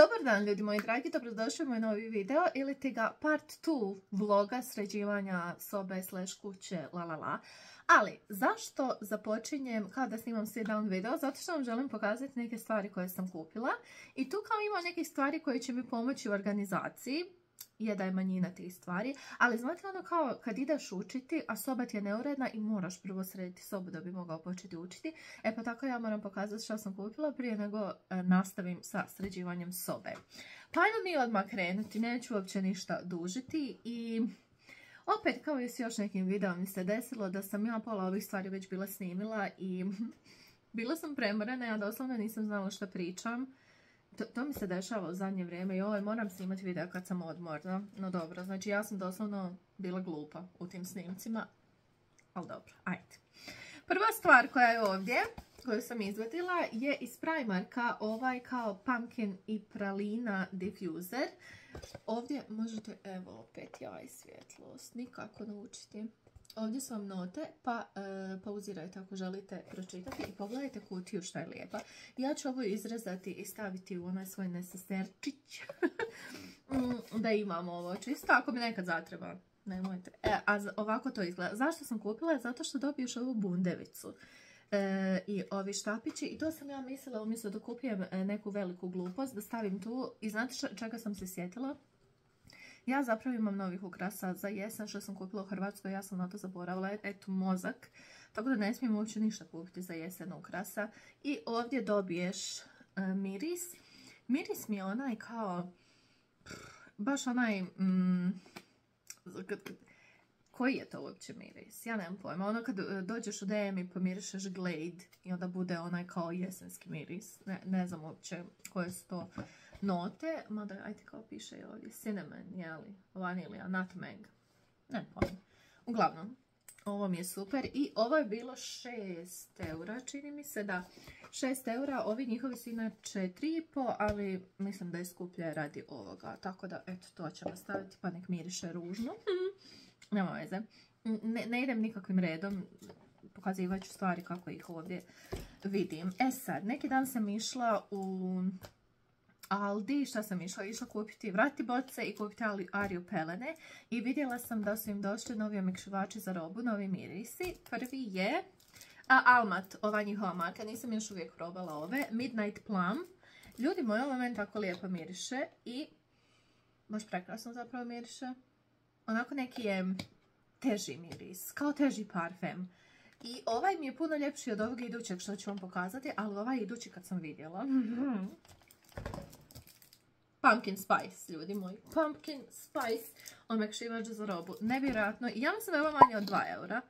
Dobar dan ljudi moji dragi, dobrodošli u moj novi video ili ti ga part 2 vloga sređivanja sobe slash kuće la la la. Ali, zašto započinjem kao da snimam sit down video? Zato što vam želim pokazati neke stvari koje sam kupila i tu kao ima neke stvari koje će mi pomoći u organizaciji je da je manjina tih stvari, ali znate ono kao kad ideš učiti, a soba ti je neuredna i moraš prvo srediti sobu da bi mogao početi učiti, e pa tako ja moram pokazati što sam kupila prije nego e, nastavim sa sređivanjem sobe. Pa ajmo mi odmah krenuti, neću uopće ništa dužiti i opet kao i s još nekim videom mi se desilo da sam ja pola ovih stvari već bila snimila i bila sam premorena, ja doslovno nisam znala što pričam. To, mi se dešava u zadnje vrijeme i ovaj moram snimati video kad sam odmorna. No dobro, znači ja sam doslovno bila glupa u tim snimcima. Ali dobro, ajde. Prva stvar koja je ovdje, koju sam izvadila, je iz Primarka ovaj kao pumpkin i pralina diffuser. Ovdje možete, evo opet ja svjetlost, nikako naučiti. Ovdje su vam note, pa e, pauzirajte ako želite pročitati i pogledajte kutiju što je lijepa. Ja ću ovo izrezati i staviti u onaj svoj nesesterčić mm, da imamo ovo čisto, ako mi nekad zatreba. Nemojte. E, a ovako to izgleda. Zašto sam kupila? Zato što dobiješ ovu bundevicu. E, i ovi štapići i to sam ja mislila umjesto da kupijem e, neku veliku glupost da stavim tu i znate čega sam se sjetila? Ja zapravo imam novih ukrasa za jesen što sam kupila u Hrvatskoj, ja sam na to zaboravila, eto mozak. Tako da ne smijem uopće ništa kupiti za jesen ukrasa. I ovdje dobiješ e, miris. Miris mi je onaj kao, baš onaj, mm, koji je to uopće miris? Ja nemam pojma. Ono kad e, dođeš u DM i pomirišeš Glade i onda bude onaj kao jesenski miris. Ne, ne znam uopće koje su to note, mada ajde kao piše i ovdje cinnamon, jeli, vanilija, nutmeg, ne pojma. Uglavnom, ovo mi je super i ovo je bilo 6 eura, čini mi se da 6 eura, ovi njihovi su na 4,5, ali mislim da je skuplje radi ovoga, tako da eto to ćemo staviti pa nek miriše ružno, nema veze. Ne, ne idem nikakvim redom, pokazivat ću stvari kako ih ovdje vidim. E sad, neki dan sam išla u Aldi, šta sam išla? Išla kupiti vrati boce i kupiti Ariju pelene i vidjela sam da su im došli novi omekšivači za robu, novi mirisi. Prvi je Almat, ova njihova marka, nisam još uvijek probala ove, Midnight Plum. Ljudi moji, ovo meni tako lijepo miriše i baš prekrasno zapravo miriše. Onako neki je teži miris, kao teži parfem. I ovaj mi je puno ljepši od ovog idućeg što ću vam pokazati, ali ovaj idući kad sam vidjela. Pumpkin spice, ljudi moji. Pumpkin spice omekšivač za robu. Nevjerojatno. Ja mislim da je ovo manje od 2 eura.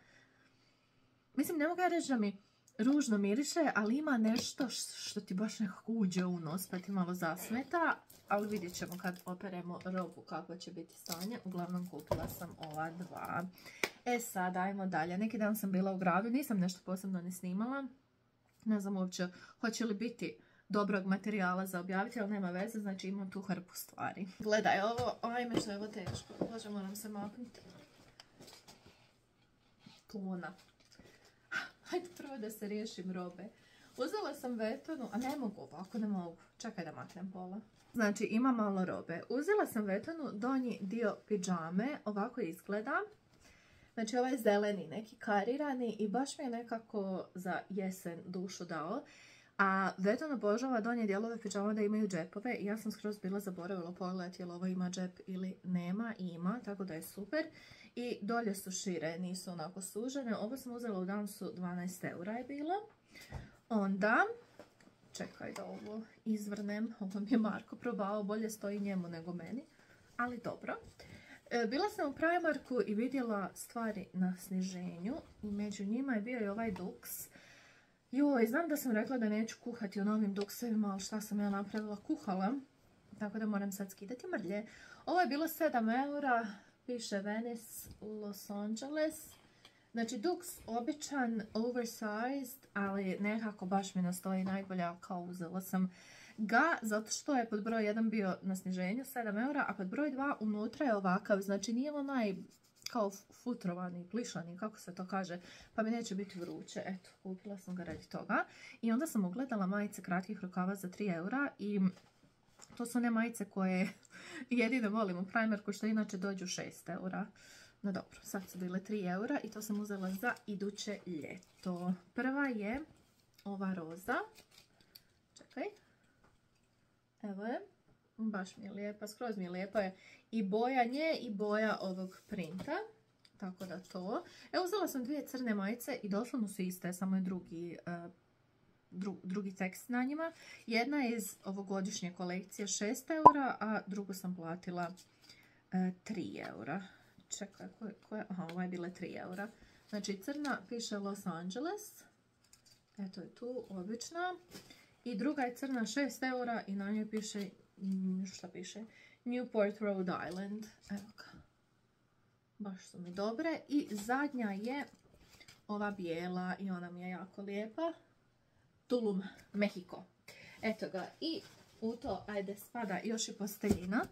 Mislim, ne mogu ja reći da mi ružno miriše, ali ima nešto što ti baš nekako uđe u nos, pa ti malo zasmeta. Ali vidjet ćemo kad operemo robu kako će biti stanje. Uglavnom kupila sam ova dva. E sad, ajmo dalje. Neki dan sam bila u gradu, nisam nešto posebno ne snimala. Ne znam uopće hoće li biti dobrog materijala za objaviti, ali nema veze, znači imam tu hrpu stvari. Gledaj ovo, ajme što je ovo teško, Bože moram se maknuti. Tuna. Hajde prvo da se riješim robe. Uzela sam vetonu, a ne mogu ovako, ne mogu. Čekaj da maknem pola. Znači, ima malo robe. Uzela sam vetonu, donji dio pidžame, ovako izgleda. Znači, ovaj zeleni, neki karirani i baš mi je nekako za jesen dušu dao. A Veton obožava donje dijelove pijama da imaju džepove ja sam skroz bila zaboravila pogledati jel ovo ima džep ili nema, ima, tako da je super. I dolje su šire, nisu onako sužene. Ovo sam uzela u dansu 12 eura je bilo. Onda, čekaj da ovo izvrnem, ovo mi je Marko probao, bolje stoji njemu nego meni, ali dobro. E, bila sam u Primarku i vidjela stvari na sniženju među njima je bio i ovaj Dux Joj, znam da sam rekla da neću kuhati u novim duksevima, ali šta sam ja napravila? Kuhala. Tako da moram sad skidati mrlje. Ovo je bilo 7 eura, piše Venice, Los Angeles. Znači, Dux običan, oversized, ali nekako baš mi nastoji najbolje, kao uzela sam ga, zato što je pod broj 1 bio na sniženju 7 eura, a pod broj 2 unutra je ovakav, znači nije onaj kao futrovani, plišani, kako se to kaže, pa mi neće biti vruće. Eto, kupila sam ga radi toga. I onda sam ugledala majice kratkih rukava za 3 eura i to su one majice koje jedino volim u Primarku, što inače dođu 6 eura. No dobro, sad su bile 3 eura i to sam uzela za iduće ljeto. Prva je ova roza. Čekaj. Evo je. Baš mi je lijepa, skroz mi je lijepa je i boja nje i boja ovog printa. Tako da to. Evo uzela sam dvije crne majice i doslovno su iste, samo je drugi, e, drugi tekst na njima. Jedna je iz ovogodišnje kolekcije 6 eura, a drugu sam platila 3 e, eura. Čekaj, koja? Aha, ova je bila 3 eura. Znači crna piše Los Angeles. Eto je tu, obična. I druga je crna 6 eura i na njoj piše, šta piše? Newport, Rhode Island. Evo ga. Baš su mi dobre. I zadnja je ova bijela i ona mi je jako lijepa. Tulum, Mexico. Eto ga. I u to, ajde, spada još i posteljina.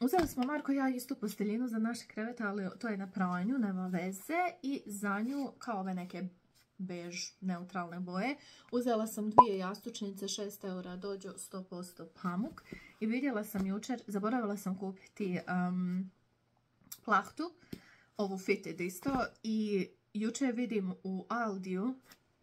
uzeli smo Marko i ja istu posteljinu za naše krevete, ali to je na pranju, nema veze. I za nju, kao ove neke bež neutralne boje. Uzela sam dvije jastučnice, 6 eura, dođu 100% pamuk. I vidjela sam jučer, zaboravila sam kupiti plahtu, ovu fitted isto. I jučer vidim u Aldiju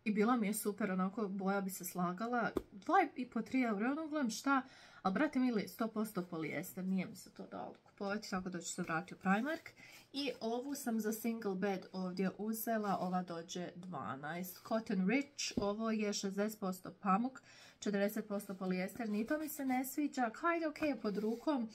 i bila mi je super, onako boja bi se slagala. 2,5-3 eura, ono gledam šta, ali brate mili, 100% polijester, nije mi se to dalo kupovati, tako da ću se vratiti u Primark. I ovu sam za single bed ovdje uzela, ova dođe 12. Cotton Rich, ovo je 60% pamuk, 40% polijester, ni to mi se ne sviđa, kind ok pod rukom,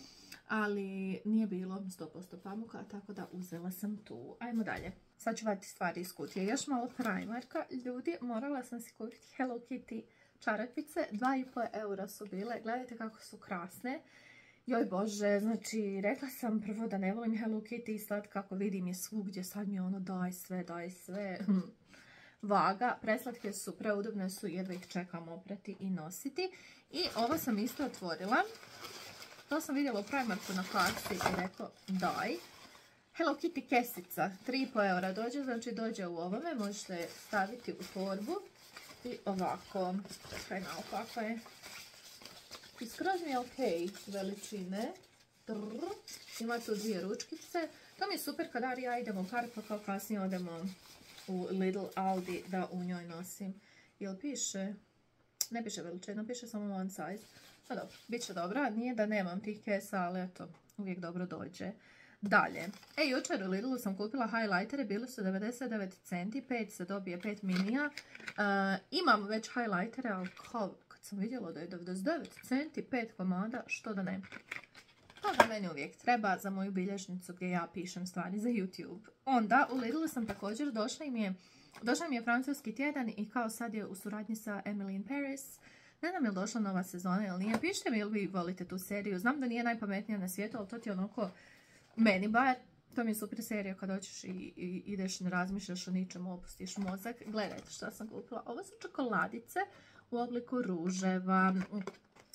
ali nije bilo 100% pamuka, tako da uzela sam tu. Ajmo dalje. Sad ću vaditi stvari iz kutije. Još malo Primarka. Ljudi, morala sam si kupiti Hello Kitty čarapice. 2,5 eura su bile. Gledajte kako su krasne. Joj bože, znači rekla sam prvo da ne volim Hello Kitty i sad kako vidim je svugdje, sad mi ono daj sve, daj sve. Hm. Vaga, preslatke su, preudobne su, jedva ih čekam oprati i nositi. I ovo sam isto otvorila. To sam vidjela u Primarku na kasi i rekao daj. Hello Kitty kesica, 3,5 eura dođe, znači dođe u ovome, možete staviti u torbu i ovako, kaj naopako je. I mi je ok veličine. Ima tu dvije ručkice. To mi je super kad Ari ja idemo u Carrefour, kao kasnije odemo u Lidl Aldi da u njoj nosim. Jel piše? Ne piše veličina, piše samo one size. Pa dobro, bit će dobro. Nije da nemam tih kesa, ali eto, uvijek dobro dođe. Dalje. E, jučer u Lidlu sam kupila highlightere, bili su 99 centi, 5 se dobije, 5 minija. Uh, imam već highlightere, ali kao, kad sam vidjela da je 99 centi, 5 komada, što da ne. To da meni uvijek treba za moju bilježnicu gdje ja pišem stvari za YouTube. Onda u Lidlu sam također došla i mi je, došla mi je francuski tjedan i kao sad je u suradnji sa Emily in Paris. Ne znam je li došla nova sezona ili nije. Pišite mi ili vi volite tu seriju. Znam da nije najpametnija na svijetu, ali to ti je onako meni bar, to mi je super serija kad doćeš i, ideš, ne razmišljaš o ničemu, opustiš mozak. Gledajte što sam kupila. Ovo su čokoladice u obliku ruževa.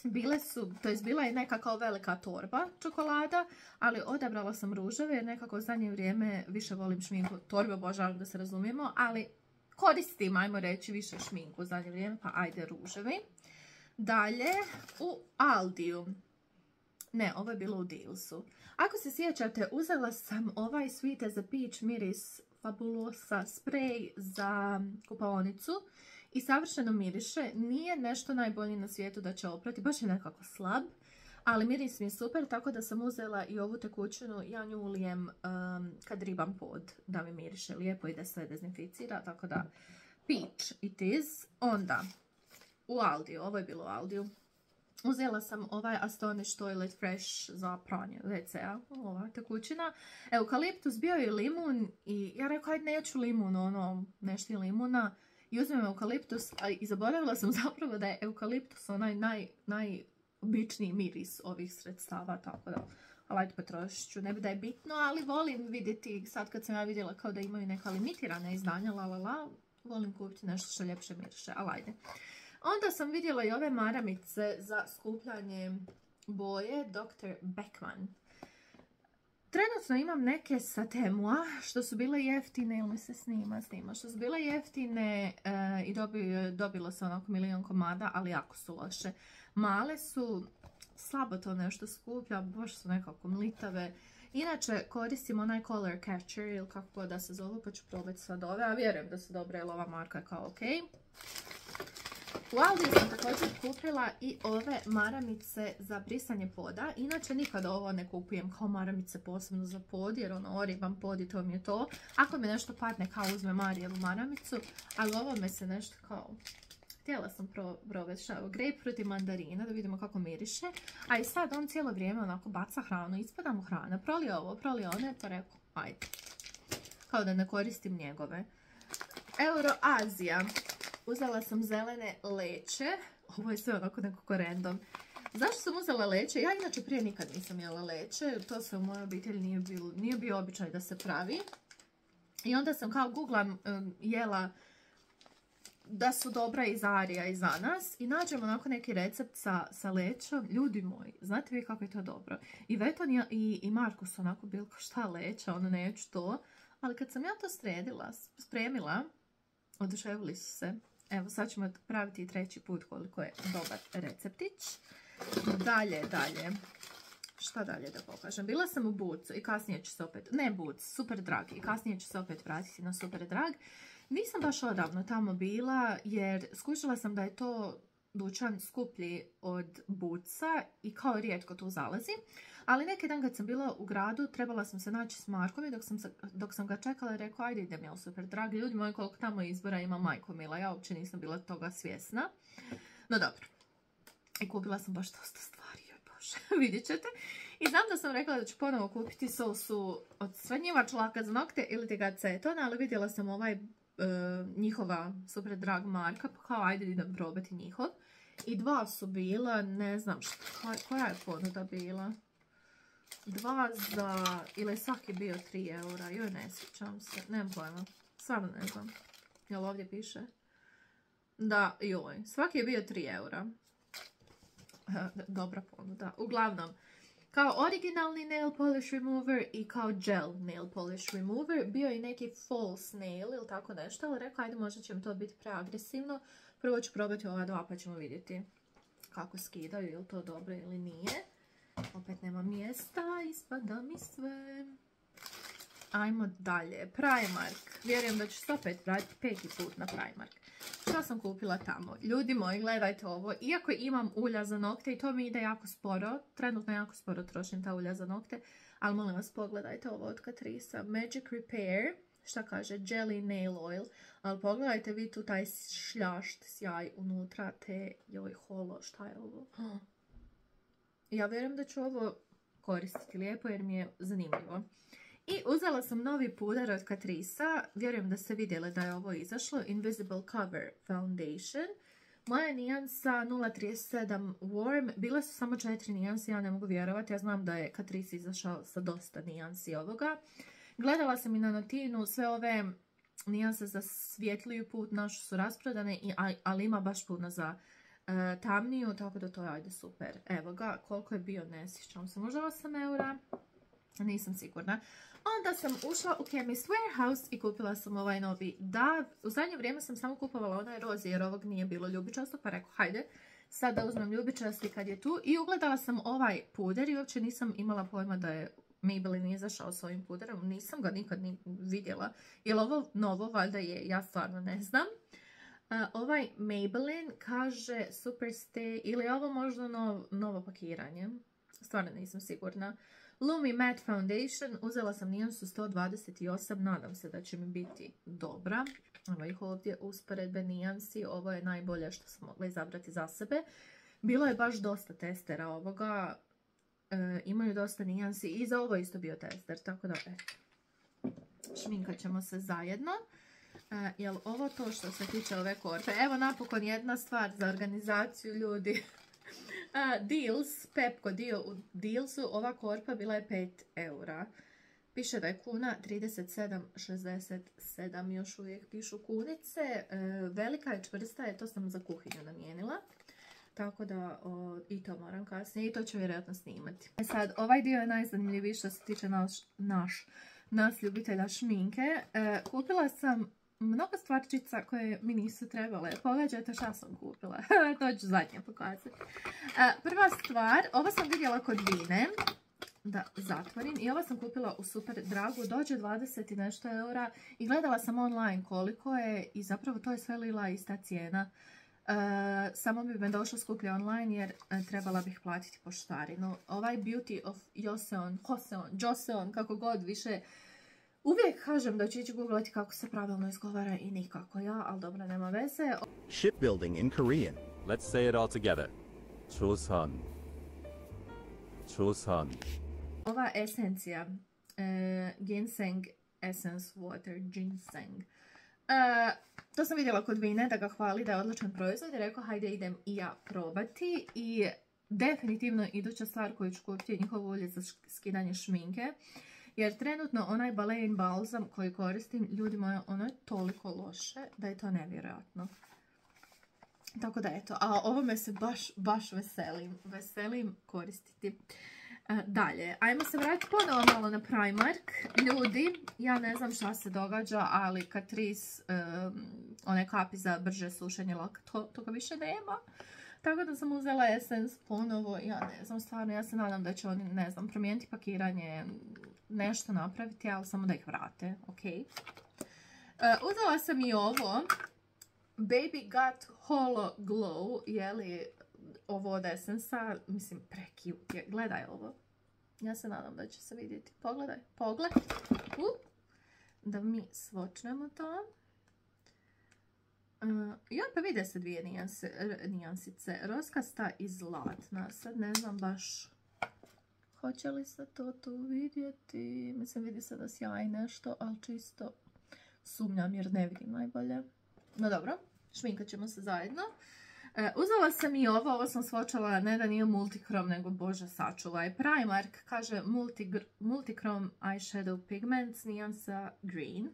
Bile su, to je bila je nekako velika torba čokolada, ali odabrala sam ruževe jer nekako u zadnje vrijeme više volim šminku. Torbe obožavam da se razumijemo, ali koristim, ajmo reći, više šminku u zadnje vrijeme, pa ajde ruževi. Dalje, u Aldiju ne, ovo je bilo u Dealsu. Ako se sjećate, uzela sam ovaj Sweet as a Peach miris Fabulosa spray za kupaonicu i savršeno miriše. Nije nešto najbolje na svijetu da će oprati, baš je nekako slab, ali miris mi je super, tako da sam uzela i ovu tekućinu, ja nju ulijem um, kad ribam pod, da mi miriše lijepo i da se dezinficira, tako da peach it is. Onda, u Aldiju, ovo je bilo u Aldiju, Uzela sam ovaj Astonish Toilet Fresh za pranje WC-a, ova tekućina. Eukaliptus bio je limun i ja rekao, ajde neću limun, ono, nešto limuna. I uzmem eukaliptus, a i zaboravila sam zapravo da je eukaliptus onaj naj, najobičniji miris ovih sredstava, tako da, ali ajde potrošit ću. Ne bi da je bitno, ali volim vidjeti, sad kad sam ja vidjela kao da imaju neka limitirana izdanja, la la la, volim kupiti nešto što ljepše miriše, ali ajde. Onda sam vidjela i ove maramice za skupljanje boje Dr. Beckman. Trenutno imam neke sa Temua što su bile jeftine, ili se snima, snima, što su bile jeftine eh, i dobilo se onako milion komada, ali jako su loše. Male su, slabo to nešto skuplja, baš su nekako mlitave. Inače, koristim onaj Color Catcher ili kako da se zove, pa ću probati sad ove, a vjerujem da su dobre jer ova marka je kao ok. U Aldi sam također kupila i ove maramice za brisanje poda. Inače nikada ovo ne kupujem kao maramice posebno za pod jer ono orivam pod i to mi je to. Ako mi nešto padne kao uzme Marijevu maramicu, ali ovo me se nešto kao... Htjela sam provesti grapefruit i mandarina da vidimo kako miriše. A i sad on cijelo vrijeme onako baca hranu, ispada mu hrana. Proli ovo, proli one, pa rekao, ajde. Kao da ne koristim njegove. Euroazija. Uzela sam zelene leće. Ovo je sve onako nekako random. Zašto sam uzela leće? Ja inače prije nikad nisam jela leće. To se u mojoj obitelji nije, nije bio običaj da se pravi. I onda sam kao googlam jela da su dobra i za i za nas. I nađem onako neki recept sa, sa lećom. Ljudi moji, znate vi kako je to dobro? I Veton i, i Marko su onako bili kao šta leća, ono neću to. Ali kad sam ja to sredila, spremila, oduševili su se. Evo, sad ćemo praviti treći put koliko je dobar receptić. Dalje, dalje. Šta dalje da pokažem? Bila sam u Bucu i kasnije ću se opet... Ne Buc, Super Drag. I kasnije ću se opet vratiti na Super Drag. Nisam baš odavno tamo bila jer skušala sam da je to dućan skuplji od Buca i kao rijetko tu zalazi. Ali neki dan kad sam bila u gradu, trebala sam se naći s Markom i dok sam, dok sam ga čekala rekao ajde idem ja super, dragi ljudi moji koliko tamo izbora ima majko mila, ja uopće nisam bila toga svjesna. No dobro. I kupila sam baš dosta stvari, joj bože, vidjet ćete. I znam da sam rekla da ću ponovo kupiti sosu od svanjivač laka za nokte ili tega acetona, ali vidjela sam ovaj e, njihova super drag marka, pa kao ajde idem probati njihov. I dva su bila, ne znam šta, koja je ponuda bila. Dva za, ili svaki bio 3 eura, joj ne sjećam se, nemam pojma, stvarno ne znam, jel ovdje piše? Da, joj, svaki je bio 3 eura. Dobra ponuda. Uglavnom, kao originalni nail polish remover i kao gel nail polish remover bio je neki false nail ili tako nešto, ali rekao ajde možda će mi to biti preagresivno. Prvo ću probati ova dva pa ćemo vidjeti kako skidaju, ili to dobro ili nije. Opet nema mjesta, ispada mi sve. Ajmo dalje. Primark. Vjerujem da ću se opet vratiti peti put na Primark. Što sam kupila tamo? Ljudi moji, gledajte ovo. Iako imam ulja za nokte i to mi ide jako sporo. Trenutno jako sporo trošim ta ulja za nokte. Ali molim vas, pogledajte ovo od Catrice. Magic Repair. Šta kaže? Jelly Nail Oil. Ali pogledajte vi tu taj šljašt, sjaj unutra. Te, joj, holo, šta je ovo? Ja vjerujem da ću ovo koristiti lijepo jer mi je zanimljivo. I uzela sam novi puder od Catrice. Vjerujem da ste vidjeli da je ovo izašlo. Invisible Cover Foundation. Moja nijansa 037 Warm. Bile su samo četiri nijansi, ja ne mogu vjerovati. Ja znam da je Catrice izašao sa dosta nijansi ovoga. Gledala sam i na notinu sve ove nijanse za svjetliju put našu su rasprodane, ali ima baš puno za e, tamniju, tako da to je ajde super. Evo ga, koliko je bio, ne sjećam se, možda 8 eura, nisam sigurna. Onda sam ušla u Chemist Warehouse i kupila sam ovaj novi DAV. U zadnje vrijeme sam samo kupovala onaj rozi jer ovog nije bilo ljubičasto, pa rekao hajde, sad da uzmem ljubičasti kad je tu. I ugledala sam ovaj puder i uopće nisam imala pojma da je Maybelline izašao s ovim puderom. Nisam ga nikad ni vidjela. Je ovo novo? Valjda je, ja stvarno ne znam ovaj Maybelline kaže Super Stay ili ovo možda novo pakiranje. Stvarno nisam sigurna. Lumi Matte Foundation. Uzela sam nijansu 128. Nadam se da će mi biti dobra. Evo ih ovdje usporedbe nijansi. Ovo je najbolje što sam mogla izabrati za sebe. Bilo je baš dosta testera ovoga. E, imaju dosta nijansi. I za ovo isto bio tester. Tako da, eto. Šminkat ćemo se zajedno. Uh, jel ovo to što se tiče ove korpe? Evo napokon jedna stvar za organizaciju ljudi. deals, Pepko deal, u Dealsu, ova korpa bila je 5 eura. Piše da je kuna 37,67, još uvijek pišu kunice. E, velika je čvrsta, je to sam za kuhinju namijenila. Tako da i to moram kasnije i to ću vjerojatno snimati. E sad, ovaj dio je najzanimljiviji što se tiče naš, nas ljubitelja šminke. E, kupila sam mnogo stvarčica koje mi nisu trebale. Pogledajte šta sam kupila. to ću zadnje pokazati. E, prva stvar, ovo sam vidjela kod Vine. Da zatvorim. I ovo sam kupila u super dragu. Dođe 20 i nešto eura. I gledala sam online koliko je. I zapravo to je sve lila ista cijena. E, samo bi me došlo skuplje online jer trebala bih platiti poštarinu. Ovaj Beauty of Joseon, Joseon, Joseon, kako god više Uvijek kažem da ću ići googlati kako se pravilno izgovara i nikako ja, ali dobro, nema veze. Shipbuilding in Korean. Let's say it all together. Chosun. Chosun. Ova esencija, e, ginseng essence water, ginseng. E, to sam vidjela kod Vine da ga hvali da je odličan proizvod i rekao hajde idem i ja probati i definitivno iduća stvar koju ću kupiti je njihovo ulje za skidanje šminke. Jer trenutno onaj Balein balzam koji koristim, ljudi moji, ono je toliko loše da je to nevjerojatno. Tako da eto, a ovome se baš, baš veselim. Veselim koristiti. E, dalje, ajmo se vratiti ponovo malo na Primark. Ljudi, ja ne znam šta se događa, ali Catrice, one kapi za brže sušenje laka, to, toga više nema. Tako da sam uzela Essence ponovo, ja ne znam, stvarno, ja se nadam da će oni, ne znam, promijeniti pakiranje, nešto napraviti, ali samo da ih vrate, ok. Uh, uzela sam i ovo, Baby Got Holo Glow, je li ovo od Essence-a, mislim, precute je, gledaj ovo. Ja se nadam da će se vidjeti, pogledaj, pogled. Da mi svočnemo to. Uh, I pa vide se dvije nijansice, roskasta i zlatna. Sad ne znam baš hoće li se to tu vidjeti. Mislim vidi se da sjaji nešto, ali čisto sumnjam jer ne vidim najbolje. No dobro, šminkat ćemo se zajedno. Uh, uzela sam i ovo, ovo sam svočala, ne da nije multikrom, nego bože sačuvaj. Primark kaže multi, multichrome eyeshadow pigments, nijansa green.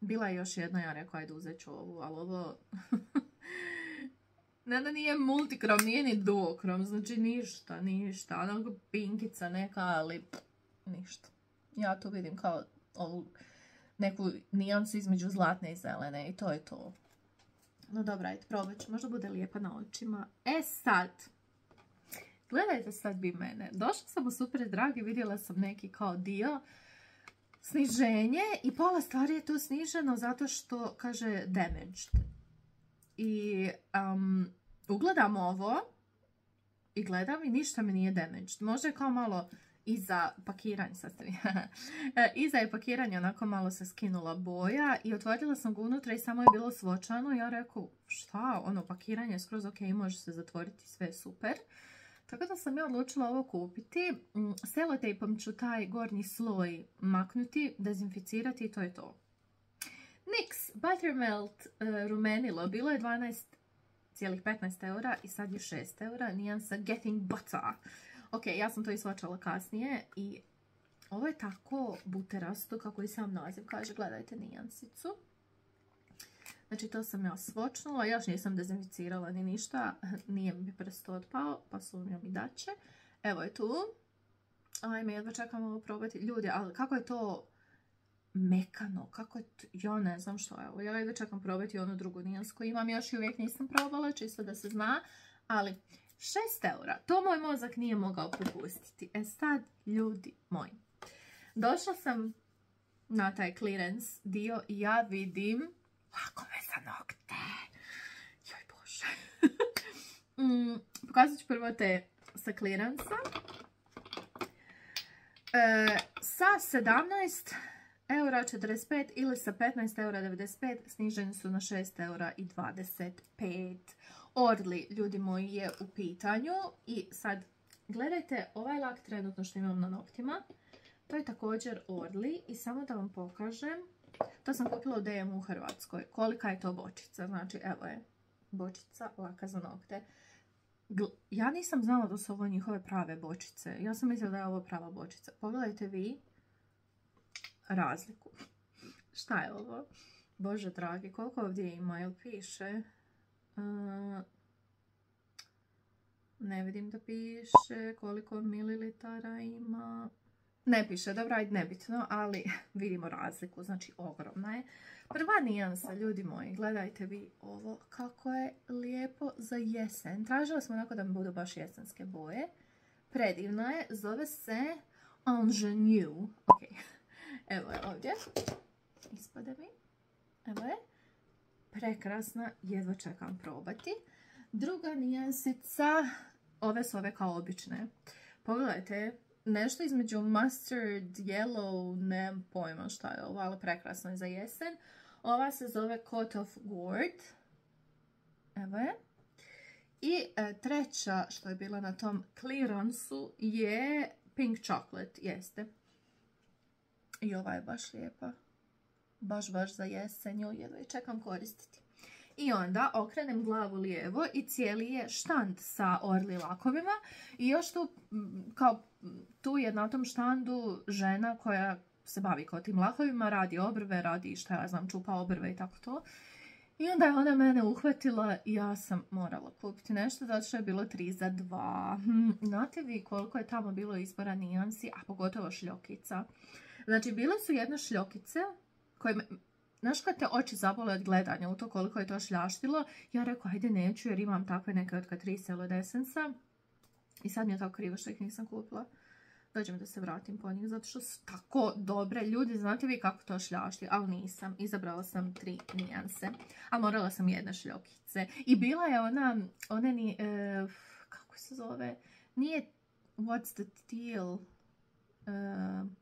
Bila je još jedna, ja rekao, ajde uzet ću ovu, ali ovo... ne da nije multikrom, nije ni duokrom, znači ništa, ništa. Onako pinkica neka, ali ništa. Ja to vidim kao ovu neku nijansu između zlatne i zelene i to je to. No dobra, ajde, probat ću. Možda bude lijepa na očima. E sad, gledajte sad bi mene. Došla sam u super dragi, vidjela sam neki kao dio sniženje i pola stvari je tu sniženo zato što kaže damaged. I um, ugledam ovo i gledam i ništa mi nije damaged. Možda je kao malo iza pakiranja, sad e, iza je pakiranja onako malo se skinula boja i otvorila sam ga unutra i samo je bilo svočano. Ja rekao, šta, ono pakiranje je skroz ok, može se zatvoriti, sve super. Tako da sam ja odlučila ovo kupiti. Mm, selotejpom ću taj gornji sloj maknuti, dezinficirati i to je to. NYX Buttermelt uh, rumenilo bilo je 12,15 eura i sad je 6 eura. Nijansa Getting Butter. Ok, ja sam to isvačala kasnije i ovo je tako buterasto kako i sam naziv kaže. Gledajte nijansicu. Znači to sam ja svočnula, još nisam dezinficirala ni ništa, nije mi prst otpao, pa sumnjam i daće. Evo je tu. Ajme, jedva čekam ovo probati. Ljudi, ali kako je to mekano, kako je to, ja ne znam što je ovo. Ja jedva čekam probati onu drugu nijansku imam, još i uvijek nisam probala, čisto da se zna. Ali 6 eura, to moj mozak nije mogao propustiti. E sad, ljudi moji, došla sam na taj clearance dio i ja vidim me za nokte. Joj bože. mm, pokazat ću prvo te sa kliransa. E, sa 17 eura 45 ili sa 15 eura 95 sniženi su na 6 eura i 25. Orli, ljudi moji, je u pitanju. I sad, gledajte ovaj lak trenutno što imam na noktima. To je također Orli i samo da vam pokažem to sam kupila u DM u Hrvatskoj. Kolika je to bočica? Znači, evo je bočica laka za nokte. Ja nisam znala da su ovo njihove prave bočice. Ja sam mislila da je ovo prava bočica. Pogledajte vi razliku. Šta je ovo? Bože dragi, koliko ovdje ima? Jel piše? Ne vidim da piše koliko mililitara ima. Ne piše, dobro, ajde, nebitno, ali vidimo razliku, znači ogromna je. Prva nijansa, ljudi moji, gledajte vi ovo kako je lijepo za jesen. Tražila smo onako da mi budu baš jesenske boje. Predivna je, zove se Ingenue. Evo je ovdje. Ispade mi. Evo je. Prekrasna, jedva čekam probati. Druga nijansica, ove su ove kao obične. Pogledajte, nešto između mustard, yellow, nemam pojma šta je ovo, ali prekrasno je za jesen. Ova se zove Coat of Gourd. Evo je. I e, treća što je bila na tom clearance je Pink Chocolate, jeste. I ova je baš lijepa. Baš, baš za jesen, joj jedva i čekam koristiti. I onda okrenem glavu lijevo i cijeli je štand sa orli lakovima. I još tu, kao tu je na tom štandu žena koja se bavi kao tim lakovima, radi obrve, radi šta ja znam, čupa obrve i tako to. I onda je ona mene uhvatila i ja sam morala kupiti nešto zato što je bilo 3 za 2. Hm, znate vi koliko je tamo bilo izbora nijansi, a pogotovo šljokica. Znači, bile su jedne šljokice koje Znaš kad te oči zabole od gledanja u to koliko je to šljaštilo, ja rekao ajde neću jer imam takve neke od Catrice od Essensa. I sad mi je tako krivo što ih nisam kupila. Dođem da se vratim po njih zato što su tako dobre. Ljudi, znate vi kako to šljašti, ali nisam. Izabrala sam tri nijanse. A morala sam jedne šljokice. I bila je ona, one ni, e, kako se zove, nije What's the Deal? E,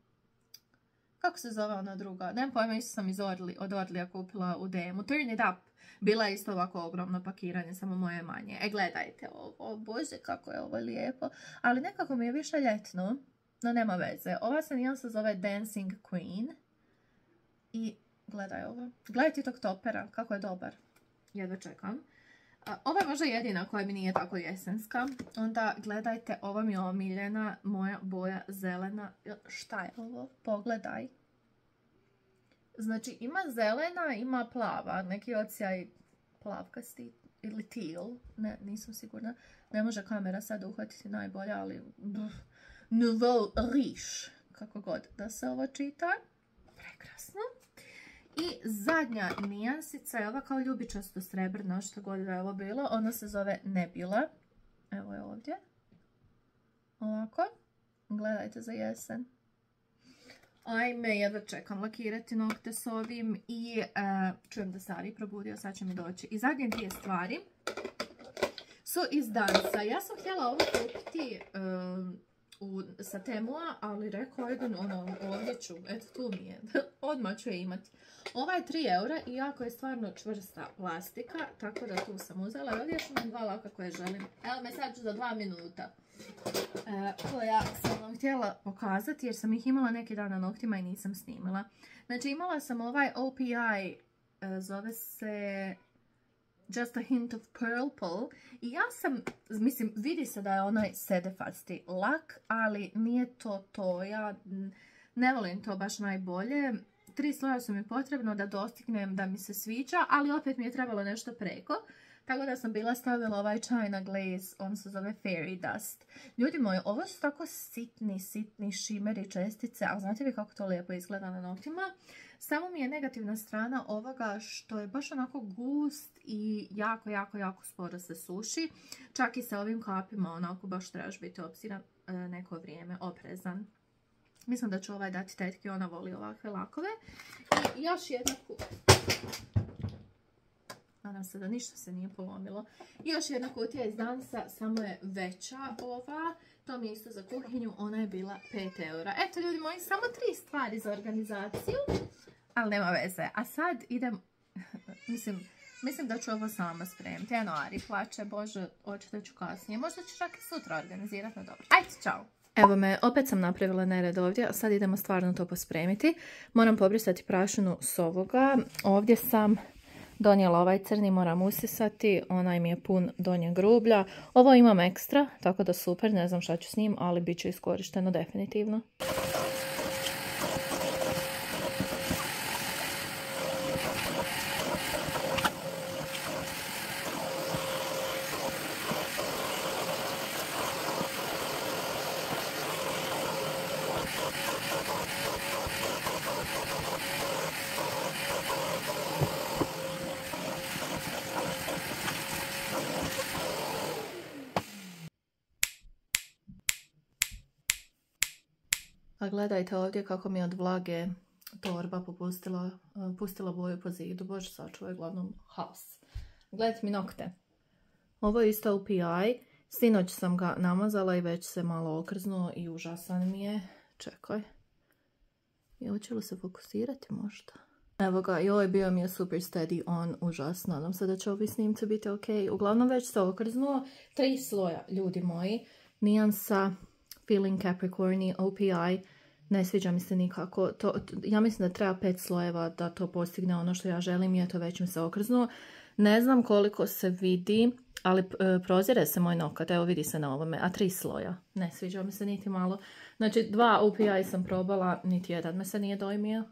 kako se zove ona druga? Nemam pojma, isto sam iz Orli, od Orlija kupila u DM-u. Turn it up. Bila je isto ovako ogromno pakiranje, samo moje manje. E, gledajte ovo. Bože, kako je ovo lijepo. Ali nekako mi je više ljetno. No, nema veze. Ova se nijansa zove Dancing Queen. I gledaj ovo. Gledajte tog topera, kako je dobar. Jedva čekam. Ova je možda jedina koja mi nije tako jesenska. Onda gledajte, ova mi je omiljena, moja boja zelena. Šta je ovo? Pogledaj. Znači ima zelena, ima plava. Neki ocijaj plavkasti ili teal. Ne, nisam sigurna. Ne može kamera sad uhvatiti najbolje, ali... Nouveau riche. Kako god da se ovo čita. Prekrasno. I zadnja nijansica je ova kao ljubičasto srebrna, što god da je ovo bilo. Ona se zove Nebula. Evo je ovdje. Ovako. Gledajte za jesen. Ajme, jedva čekam lakirati nokte s ovim i e, čujem da se Ari probudio, sad će mi doći. I zadnje dvije stvari su iz dansa. Ja sam htjela ovo kupiti e, u, sa Temua, ali rekao jedan ono, ovdje ću, eto tu mi je, odmah ću je imati. Ova je 3 eura i jako je stvarno čvrsta plastika, tako da tu sam uzela. Ovdje su nam dva laka koje želim. Evo me sad ću za dva minuta. E, koja sam vam htjela pokazati jer sam ih imala neki dan na noktima i nisam snimila. Znači imala sam ovaj OPI, e, zove se Just a Hint of Purple. I ja sam, mislim, vidi se da je onaj sedefasti lak, ali nije to to. Ja ne volim to baš najbolje. Tri sloja su mi potrebno da dostignem da mi se sviđa, ali opet mi je trebalo nešto preko. Tako da sam bila stavila ovaj China Glaze, on se zove Fairy Dust. Ljudi moji, ovo su tako sitni, sitni šimeri čestice, ali znate vi kako to lijepo izgleda na noktima? Samo mi je negativna strana ovoga što je baš onako gust i jako, jako, jako sporo se suši. Čak i sa ovim kapima onako baš trebaš biti obziran e, neko vrijeme, oprezan. Mislim da ću ovaj dati tetki, ona voli ovakve lakove. I još jedna Nadam se da ništa se nije polomilo. I još jedna kutija iz dansa, samo je veća ova. To mi je isto za kuhinju, ona je bila 5 eura. Eto ljudi moji, samo tri stvari za organizaciju, ali nema veze. A sad idem, mislim, mislim da ću ovo sama spremiti. Eno, Ari plače, bože, očito ću kasnije. Možda ću čak i sutra organizirati, no dobro. Ajde, čao! Evo me, opet sam napravila nered ovdje, a sad idemo stvarno to pospremiti. Moram pobrisati prašinu s ovoga. Ovdje sam donijela ovaj crni, moram usisati, onaj mi je pun donje grublja. Ovo imam ekstra, tako da super, ne znam šta ću s njim, ali bit će iskorišteno definitivno. Gledajte ovdje kako mi je od vlage torba popustila, pustila boju po zidu. Bože, sačuvaj glavnom haos. Gledajte mi nokte. Ovo je isto UPI. Sinoć sam ga namazala i već se malo okrznuo i užasan mi je. Čekaj. I hoće li se fokusirati možda? Evo ga, i ovaj bio mi je super steady on, užasno. Nadam se da će ovi snimci biti ok. Uglavnom već se okrznuo. Tri sloja, ljudi moji. Nijansa, Feeling Capricorni, OPI. Ne sviđa mi se nikako. To, ja mislim da treba pet slojeva da to postigne ono što ja želim i eto već mi se okrznuo. Ne znam koliko se vidi, ali e, prozire se moj nokat. Evo vidi se na ovome. A tri sloja. Ne sviđa mi se niti malo. Znači dva OPI sam probala, niti jedan me se nije dojmio.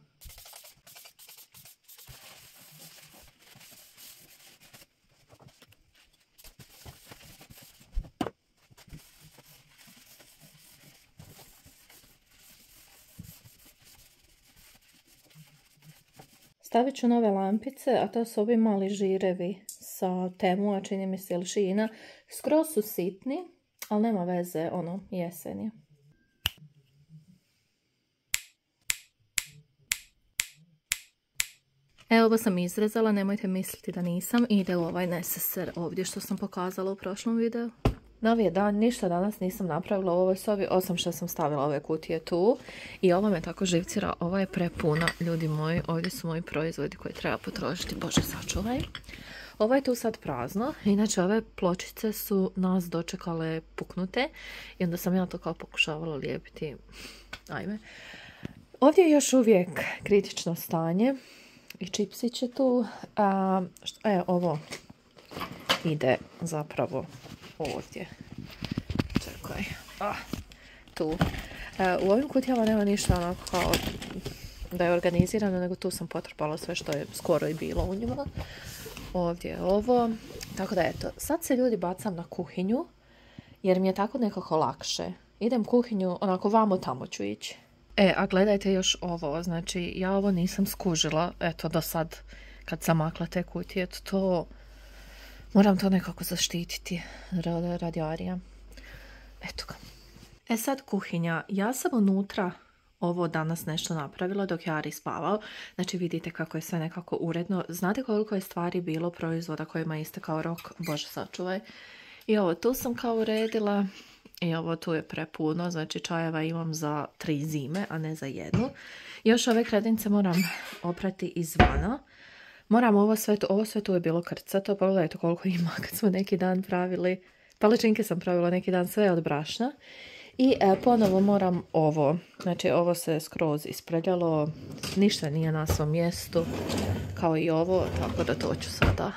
Stavit ću nove lampice, a to su ovi mali žirevi sa temu, a čini mi se ili šina. Skroz su sitni, ali nema veze, ono, jesen je. Evo ovo sam izrezala, nemojte misliti da nisam. Ide u ovaj neseser ovdje što sam pokazala u prošlom videu. Novi dan, ništa danas nisam napravila u ovoj sobi, osim što sam stavila ove kutije tu. I ovo me tako živcira, ovo je prepuna, ljudi moji, ovdje su moji proizvodi koje treba potrošiti, bože sačuvaj. Ovo je tu sad prazno, inače ove pločice su nas dočekale puknute i onda sam ja to kao pokušavala lijepiti. Ajme. Ovdje je još uvijek kritično stanje i čipsiće tu. A, e, ovo ide zapravo ovdje. Čekaj. Ah, tu. E, u ovim kutijama nema ništa onako kao da je organizirano, nego tu sam potrpala sve što je skoro i bilo u njima. Ovdje je ovo. Tako da eto, sad se ljudi bacam na kuhinju, jer mi je tako nekako lakše. Idem kuhinju, onako vamo tamo ću ići. E, a gledajte još ovo, znači ja ovo nisam skužila, eto do sad kad sam makla te kutije, to moram to nekako zaštititi radi Arija. Eto ga. E sad kuhinja, ja sam unutra ovo danas nešto napravila dok je Ari spavao. Znači vidite kako je sve nekako uredno. Znate koliko je stvari bilo proizvoda kojima je istekao rok? Bože sačuvaj. I ovo tu sam kao uredila. I ovo tu je prepuno, znači čajeva imam za tri zime, a ne za jednu. Još ove kredince moram oprati izvana. Moram ovo sve, ovo sve tu je bilo krcato, pogledajte koliko ima kad smo neki dan pravili. Palačinke sam pravila neki dan sve od brašna. I e, ponovo moram ovo, znači ovo se skroz ispreljalo, ništa nije na svom mjestu, kao i ovo, tako da to ću sada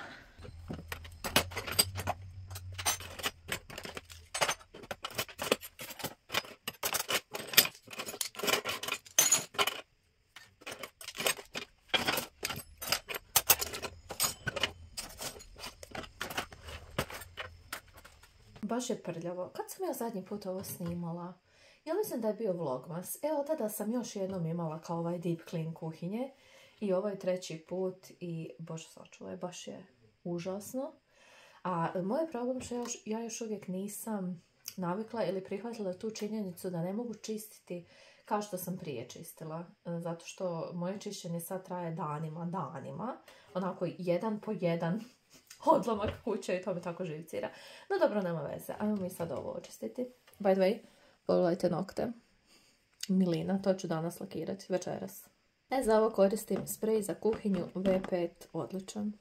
baš je prljavo. Kad sam ja zadnji put ovo snimala? Ja mislim da je bio vlogmas. Evo tada sam još jednom imala kao ovaj deep clean kuhinje. I ovaj treći put i bože sačuvaj, baš je užasno. A moj problem što još, ja još uvijek nisam navikla ili prihvatila tu činjenicu da ne mogu čistiti kao što sam prije čistila. Zato što moje čišćenje sad traje danima, danima. Onako jedan po jedan odlomak kuće i to me tako živcira. No dobro, nema veze. Ajmo mi sad ovo očistiti. By the way, pogledajte nokte. Milina, to ću danas lakirati večeras. E, za ovo koristim sprej za kuhinju V5, odličan.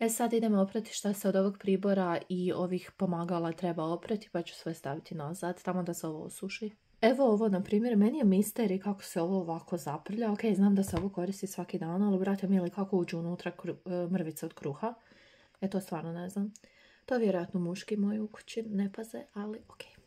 E sad idemo oprati šta se od ovog pribora i ovih pomagala treba oprati pa ću sve staviti nazad tamo da se ovo osuši. Evo ovo, na primjer, meni je misteri kako se ovo ovako zaprlja. Ok, znam da se ovo koristi svaki dan, ali brate mili kako uđu unutra e, mrvice od kruha. E to stvarno ne znam. To je vjerojatno muški moji u kući, ne paze, ali ok.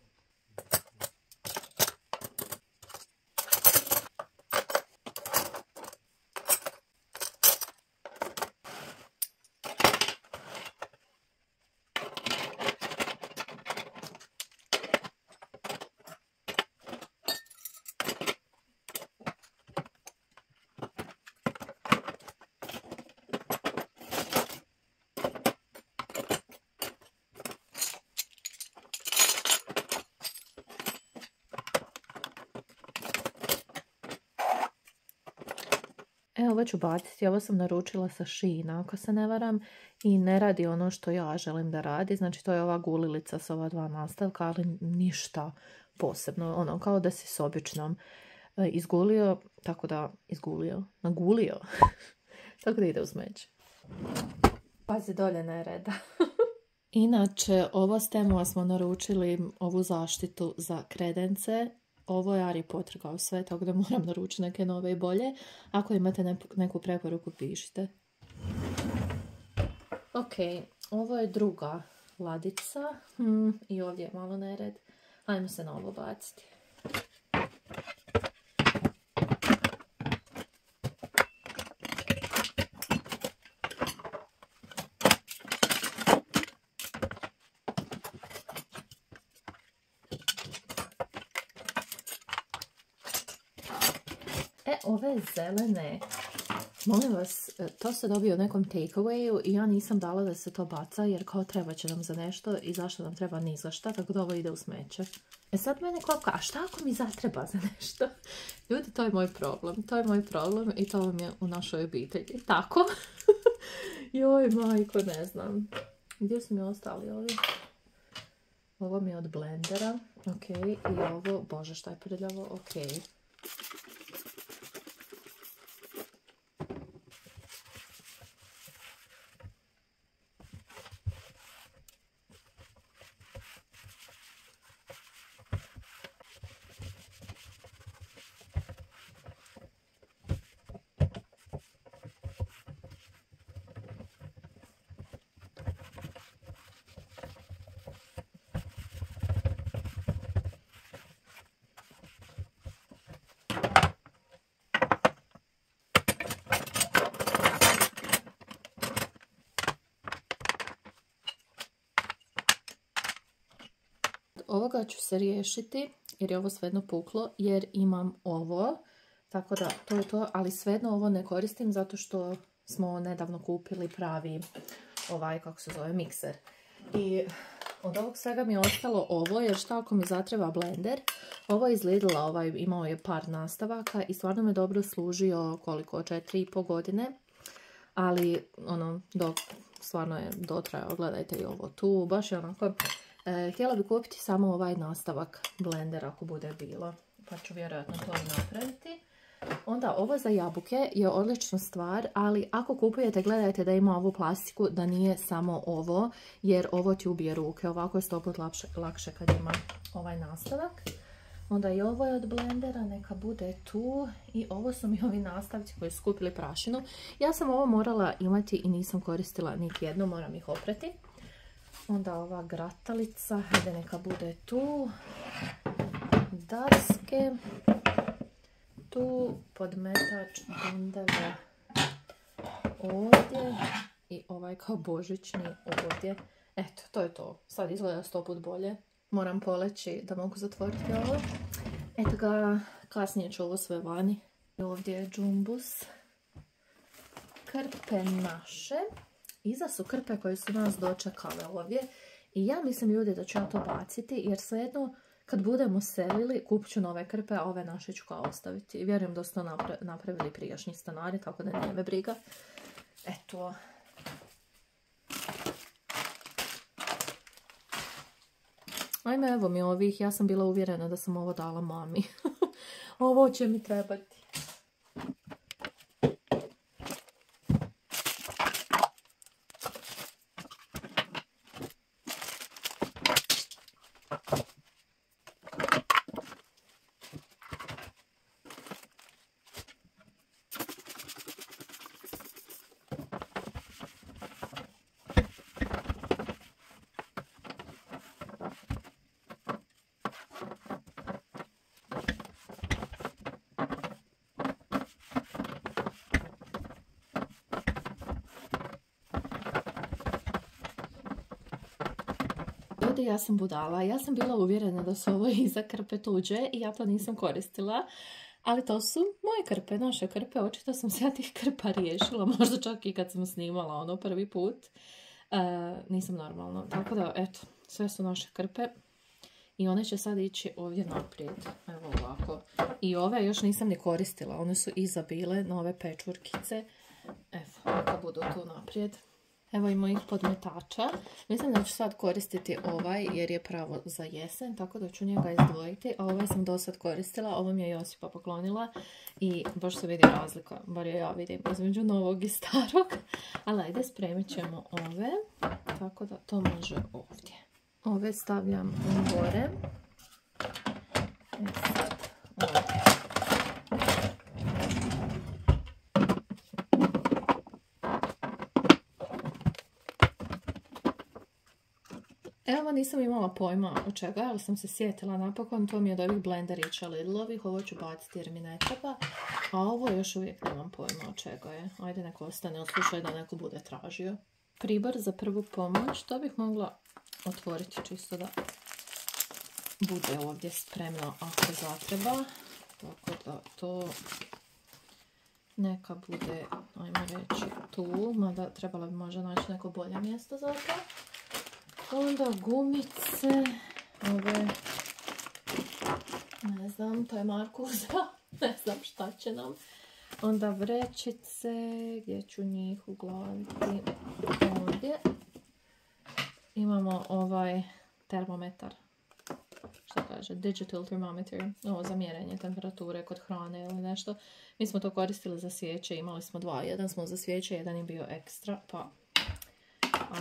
Evo, ovo ću baciti. Ovo sam naručila sa Šina, ako se ne varam. I ne radi ono što ja želim da radi. Znači, to je ova gulilica s ova dva nastavka, ali ništa posebno. Ono, kao da si s običnom e, izgulio, tako da izgulio, nagulio. tako da ide u smeće. Pazi dolje nereda. Inače, ovo s temova smo naručili ovu zaštitu za kredence ovo je Harry Potter kao sve, tako da moram naručiti neke nove i bolje. Ako imate neku preporuku, pišite. Ok, ovo je druga ladica. Hmm, I ovdje je malo nered. Ajmo se na ovo baciti. Ove zelene, molim vas, e, to se dobio u nekom takeawayu i ja nisam dala da se to baca jer kao treba će nam za nešto i zašto nam treba ni za šta, tako da ovo ide u smeće. E sad mene klopka, a šta ako mi zatreba za nešto? Ljudi, to je moj problem, to je moj problem i to vam je u našoj obitelji. Tako? Joj, majko, ne znam. Gdje su mi ostali ovi? Ovo mi je od blendera, ok, i ovo, bože šta je prljavo, ok. Ovoga ću se riješiti jer je ovo svejedno puklo jer imam ovo. Tako da to je to, ali svejedno ovo ne koristim zato što smo nedavno kupili pravi ovaj, kako se zove, mikser. I od ovog svega mi je ostalo ovo, jer šta ako mi zatreba blender. Ovo je iz Lidla, ovaj, imao je par nastavaka i stvarno me dobro služio koliko, 4,5 godine. Ali, ono, dok stvarno je dotrajao, gledajte i ovo tu, baš je onako E, htjela bi kupiti samo ovaj nastavak blender ako bude bilo. Pa ću vjerojatno to i napraviti. Onda ovo za jabuke je odlična stvar, ali ako kupujete gledajte da ima ovu plastiku, da nije samo ovo, jer ovo ti ubije ruke. Ovako je stoput lakše, lakše kad ima ovaj nastavak. Onda i ovo je od blendera, neka bude tu. I ovo su mi ovi nastavci koji su skupili prašinu. Ja sam ovo morala imati i nisam koristila niti jedno, moram ih oprati. Onda ova gratalica, hajde neka bude tu. Daske. Tu podmetač bundeve ovdje. I ovaj kao božićni ovdje. Eto, to je to. Sad izgleda sto put bolje. Moram poleći da mogu zatvoriti ovo. Eto ga, kasnije ću ovo sve vani. Ovdje je džumbus. Krpe naše. Iza su krpe koje su nas dočekale ovdje. I ja mislim ljudi da ću ja to baciti jer svejedno kad budemo selili kupit ću nove krpe, a ove naše ću kao ostaviti. Vjerujem da su to napravili prijašnji stanari, tako da nije briga. Eto. Ajme, evo mi ovih. Ja sam bila uvjerena da sam ovo dala mami. ovo će mi trebati. Ja sam budala. Ja sam bila uvjerena da su ovo iza krpe tuđe i ja to nisam koristila. Ali to su moje krpe, naše krpe. Očito sam se ja tih krpa riješila. Možda čak i kad sam snimala ono prvi put. E, nisam normalno. Tako da, eto, sve su naše krpe. I one će sad ići ovdje naprijed. Evo ovako. I ove još nisam ni koristila. One su iza bile nove pečurkice. Evo, neka budu tu naprijed. Evo i mojih podmetača. Mislim da ću sad koristiti ovaj jer je pravo za jesen, tako da ću njega izdvojiti. A ovaj sam do sad koristila, ovo mi je Josipa poklonila i baš se vidi razlika, bar je ja vidim, između novog i starog. Ali ajde, spremit ćemo ove, tako da to može ovdje. Ove stavljam gore. E sad, ovdje. Evo nisam imala pojma od čega, ali sam se sjetila napokon. To mi je od ovih blenderića Lidlovih. Ovo ću baciti jer mi ne treba. A ovo još uvijek nemam pojma od čega je. Ajde neko ostane od da neko bude tražio. Pribor za prvu pomoć. To bih mogla otvoriti čisto da bude ovdje spremno ako zatreba. Tako da to neka bude, ajmo reći, tu. Mada trebalo bi možda naći neko bolje mjesto za to. Onda gumice, ove, ne znam, to je Markuza, ne znam šta će nam. Onda vrećice, gdje ću njih uglaviti ovdje. Imamo ovaj termometar, što kaže, digital thermometer, ovo za mjerenje temperature kod hrane ili nešto. Mi smo to koristili za svijeće, imali smo dva, jedan smo za svijeće, jedan je bio ekstra, pa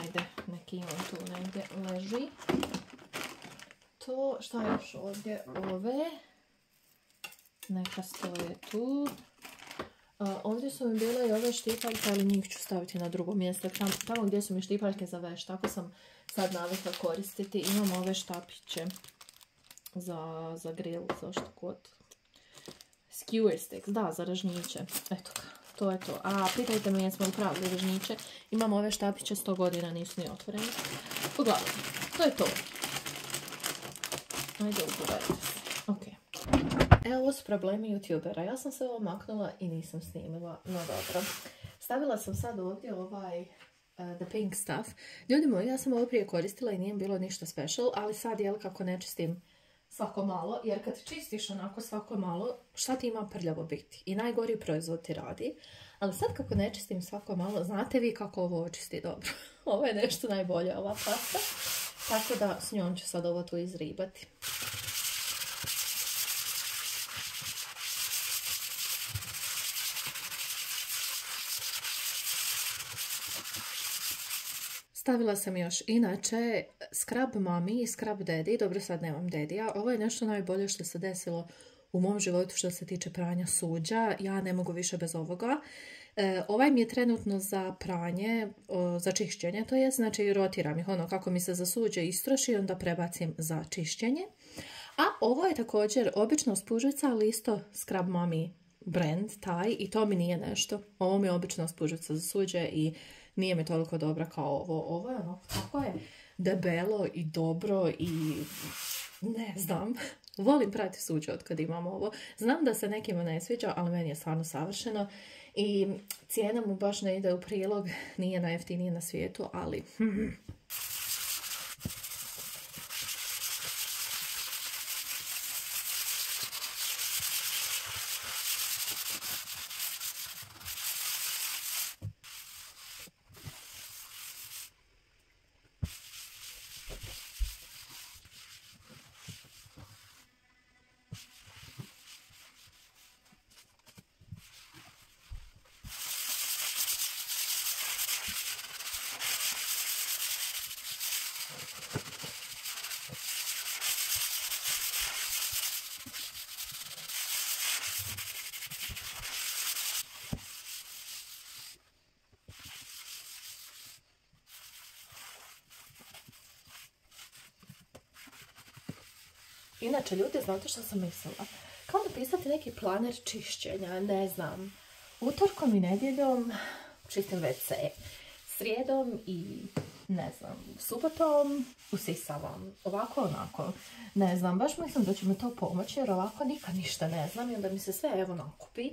Ajde, neki imam tu negdje leži. To, šta još ovdje? Ove. Neka stoje tu. ovdje su mi bile i ove štipaljke, ali njih ću staviti na drugo mjesto. Tamo, gdje su mi štipaljke za veš, tako sam sad navikla koristiti. Imam ove štapiće za, za grill, za što kod. Skewer sticks, da, za ražnjiće. Eto ga to je to. A pitajte me jesmo li pravi režniće. Imam ove štapiće 100 godina, nisu ni otvoreni. Uglavnom, to je to. Ajde ugledajte Ok. Evo ovo su problemi youtubera. Ja sam se ovo maknula i nisam snimila. No dobro. Stavila sam sad ovdje ovaj uh, the pink stuff. Ljudi moji, ja sam ovo prije koristila i nije bilo ništa special, ali sad jel kako ne čistim svako malo, jer kad čistiš onako svako malo, šta ti ima prljavo biti? I najgori proizvod ti radi. Ali sad kako ne čistim svako malo, znate vi kako ovo očisti dobro. ovo je nešto najbolje, ova pasta. Tako da s njom ću sad ovo tu izribati. Stavila sam još inače Scrub Mami i Scrub Daddy. Dobro, sad nemam dedija. Ovo je nešto najbolje što se desilo u mom životu što se tiče pranja suđa. Ja ne mogu više bez ovoga. E, ovaj mi je trenutno za pranje, za čišćenje, to je, znači rotiram ih ono kako mi se za suđe istroši, onda prebacim za čišćenje. A ovo je također obično spužica, ali isto Scrub Mami brand, taj, i to mi nije nešto. Ovo mi je obično spužica za suđe i nije mi toliko dobra kao ovo. Ovo je ono, kako je debelo i dobro i ne znam. Volim prati suđe od kad imam ovo. Znam da se nekima ne sviđa, ali meni je stvarno savršeno. I cijena mu baš ne ide u prilog. Nije najjeftinije na svijetu, ali... Inače, ljudi, znate što sam mislila? Kao napisati neki planer čišćenja, ne znam. Utorkom i nedjeljom čistim WC. Srijedom i, ne znam, subotom usisavam. Ovako, onako. Ne znam, baš mislim da će mi to pomoći jer ovako nikad ništa ne znam i onda mi se sve evo nakupi.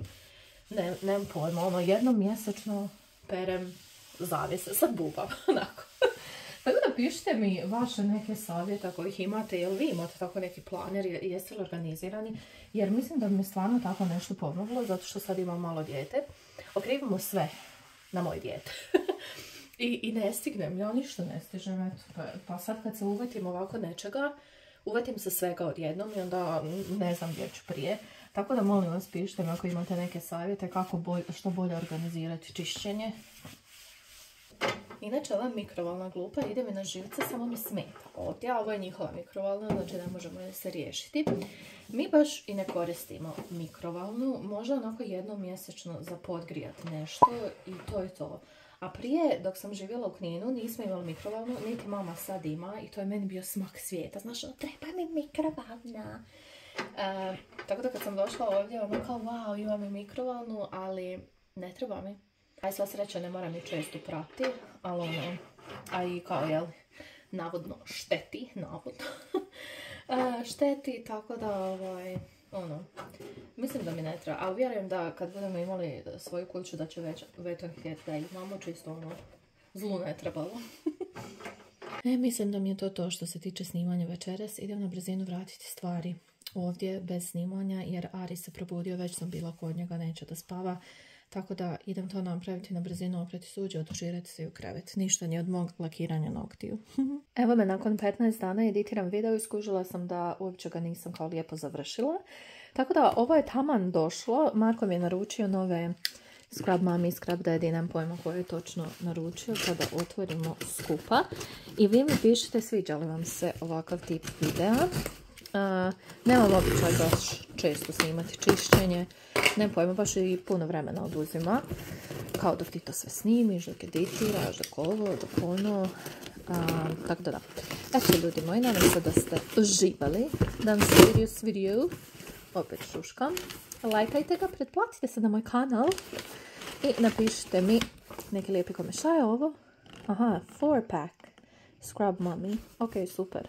Ne, nemam pojma, ono jednom mjesečno perem zavise sa bubama, onako. Pišite mi vaše neke savjete ako ih imate, jel vi imate tako neki planer, jeste li organizirani, jer mislim da bi mi stvarno tako nešto pomoglo, zato što sad imam malo dijete. Okrivimo sve na moj dijete. I, I ne stignem, ja ništa ne stižem, eto. Pa, pa sad kad se uvetim ovako nečega, uvetim se svega odjednom i onda ne znam gdje ću prije. Tako da molim vas pišite mi ako imate neke savjete kako što bolje organizirati čišćenje. Inače ova mikrovalna glupa ide mi na živce, samo mi smeta ovdje, a ovo je njihova mikrovalna, znači ne možemo je se riješiti. Mi baš i ne koristimo mikrovalnu, možda onako jednom mjesečno za podgrijati nešto i to je to. A prije, dok sam živjela u Kninu, nismo imali mikrovalnu, niti mama sad ima i to je meni bio smak svijeta. Znaš, ono, treba mi mikrovalna. E, tako da kad sam došla ovdje, ono kao, wow, imam i mikrovalnu, ali ne treba mi. Aj sva sreća ne moram i često prati, ali ono, a i kao, jel, navodno šteti, navodno. e, šteti, tako da, ovaj, ono, mislim da mi ne treba, ali vjerujem da kad budemo imali svoju kuću da će već veton htjeti da imamo čisto ono, zlu ne trebalo. e, mislim da mi je to to što se tiče snimanja večeras. Idem na brzinu vratiti stvari ovdje bez snimanja jer Ari se probudio, već sam bila kod njega, neće da spava. Tako da idem to napraviti na brzinu, oprati suđe, otuširati se u krevet. Ništa nije od mog lakiranja noktiju. Evo me, nakon 15 dana editiram video i skužila sam da uopće ga nisam kao lijepo završila. Tako da ovo je taman došlo. Marko mi je naručio nove Scrub Mami i Scrub Daddy, nemam pojma koje je točno naručio, kada otvorimo skupa. I vi mi pišete sviđa li vam se ovakav tip videa. Uh, nemam običaj baš često snimati čišćenje. Ne pojma, baš i puno vremena oduzima. Kao dok ti to sve snimiš, dok editiraš, dok ovo, dok ono. tako da da. Eto ljudi moji, nadam se da ste uživali. Dan serious video. Opet šuškam. Lajkajte ga, pretplatite se na moj kanal. I napišite mi neki lijepi komentar. Ovo? Aha, four pack. Scrub Mommy. Ok, super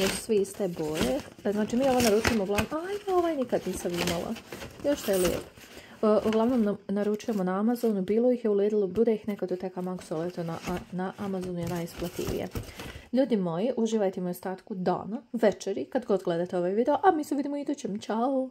jer svi iste boje. Znači mi ovo naručujemo uglavnom... Aj, ovaj nikad nisam imala. Još je lijep. Uglavnom naručujemo na Amazonu, bilo ih je u Lidlu, bude ih nekad u teka Maxo, na, na Amazonu je najisplativije. Ljudi moji, uživajte u ostatku dana, večeri, kad god gledate ovaj video, a mi se vidimo idućem. Ćao!